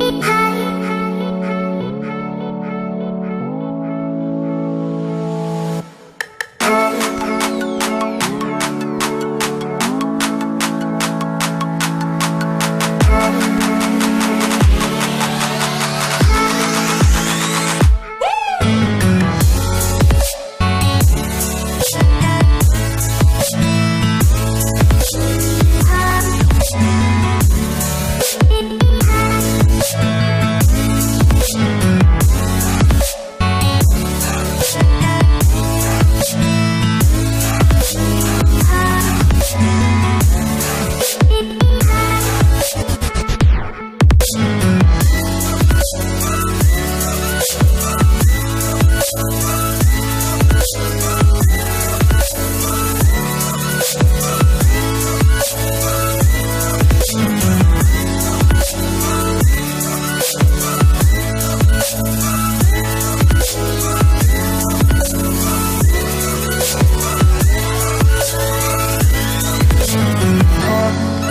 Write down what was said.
Ha! love.